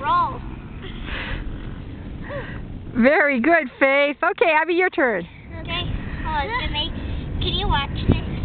Roll. Very good, Faith. Okay, Abby, your turn. Okay. Can you watch this?